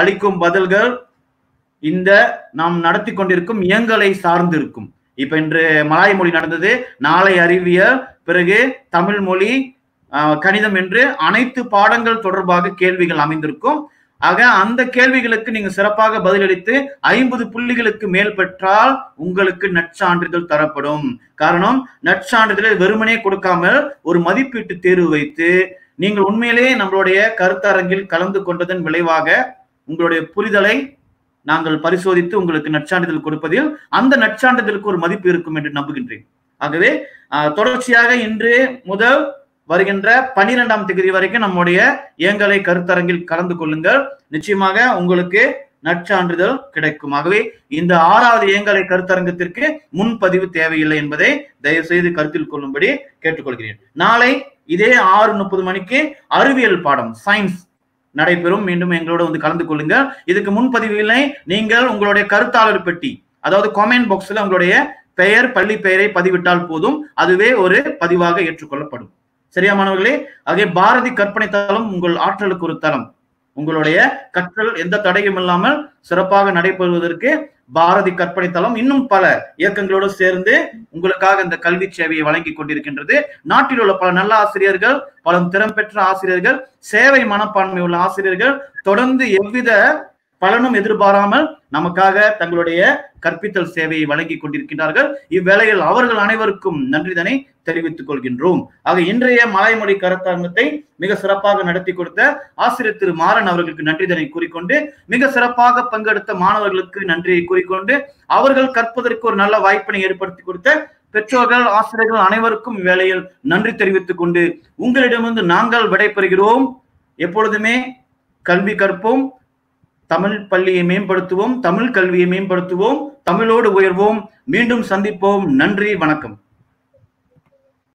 S1: அளிக்கும் பதில்கள் இந்த நாம் நடத்தி கொண்டிருக்கும் இயங்கலை சார்ந்து இருக்கும் இப்ப இன்று மலாய் மொழி நடந்தது. நாளை அறிவியல் பிறகு தமிழ் மொழி கணிதம் என்று அனைத்து பாடங்கள் தொடர்பாக கேள்விகள் அமைந்திருக்கும். ஆக அந்த கேள்விகளுக்கு நீங்க சிறப்பாக பதிலளித்து ஐம்பது புள்ளிகளுக்கு மேல் பெற்றால் உங்களுக்கு நற்சான்றிதழ் தரப்படும். காரணம் நற்சான்றிதழை வெறுமனே கொடுக்காமல் ஒரு மதிப்பீட்டு தேர்வு வைத்து நீங்கள் உண்மையிலேயே நம்மளுடைய கருத்தரங்கில் கலந்து கொண்டதன் விளைவாக உங்களுடைய புரிதலை நாங்கள் பரிசோதித்து உங்களுக்கு நற்சான்றிதழ் கொடுப்பதில் அந்த நற்சான்றிதழுக்கு ஒரு மதிப்பு இருக்கும் என்று நம்புகின்றேன். ஆகவே தொடர்ச்சியாக இன்று முதல் வருகின்ற பனிரெண்டாம் தேதி வரைக்கும் நம்முடைய ஏங்கலை கருத்தரங்கில் கலந்து கொள்ளுங்கள். நிச்சயமாக உங்களுக்கு நற்சான்றிதழ் கிடைக்கும். ஆகவே இந்த ஆறாவது ஏங்கலை கருத்தரங்கத்திற்கு முன்பதிவு தேவையில்லை என்பதை தயவு செய்து கருத்தில் கொள்ளும்படி கேட்டுக்கொள்கிறேன். நாளை இதே ஆறு முப்பது மணிக்கு அறிவியல் பாடம் சயின்ஸ் நடைபெறும். மீண்டும் எங்களோட வந்து கலந்து கொள்ளுங்கள். இதுக்கு முன்பதிவு இல்லை நீங்கள் உங்களுடைய கருத்தாளர் பெட்டி அதாவது கமெண்ட் பாக்ஸ்ல உங்களுடைய பெயர் பள்ளி பெயரை பதிவிட்டால் போதும். அதுவே ஒரு பதிவாக ஏற்றுக்கொள்ளப்படும். சரியா மாணவர்களே? அதே பாரதி கற்பனை தளம் உங்கள் ஆற்றலுக்கு ஒரு தளம். உங்களுடைய கற்றல் எந்த தடையும் இல்லாமல் சிறப்பாக நடைபெறுவதற்கு பாரதி கற்பனை தளம் இன்னும் பல இயக்கங்களோடு சேர்ந்து உங்களுக்காக இந்த கல்வி சேவையை வழங்கி கொண்டிருக்கின்றது. நாட்டில் உள்ள பல நல்ல ஆசிரியர்கள் பல திறம்பெற்ற ஆசிரியர்கள் சேவை மனப்பான்மை உள்ள ஆசிரியர்கள் தொடர்ந்து எவ்வித பலனும் எதிர்பாராமல் நமக்காக தங்களுடைய கற்பித்தல் சேவையை வழங்கி கொண்டிருக்கின்றார்கள். இவ்வேளையில் அவர்கள் அனைவருக்கும் நன்றிதனை தெரிவித்துக் கொள்கின்றோம். ஆக இன்றைய மலைமொழி கருத்தரங்கத்தை மிக சிறப்பாக நடத்தி கொடுத்த ஆசிரியர் திரு மாறன் அவர்களுக்கு நன்றிதனை கூறிக்கொண்டு மிக சிறப்பாக பங்கெடுத்த மாணவர்களுக்கு நன்றியை கூறிக்கொண்டு அவர்கள் கற்பதற்கு ஒரு நல்ல வாய்ப்பினை ஏற்படுத்தி கொடுத்த பெற்றோர்கள் ஆசிரியர்கள் அனைவருக்கும் வேலையில் நன்றி தெரிவித்துக் கொண்டு உங்களிடமிருந்து நாங்கள் விடைபெறுகிறோம். எப்பொழுதுமே கல்வி கற்போம். தமிழ் பள்ளியை மேம்படுத்துவோம் தமிழ் கல்வியை மேம்படுத்துவோம் தமிழோடு உயர்வோம். மீண்டும் சந்திப்போம். நன்றி வணக்கம்.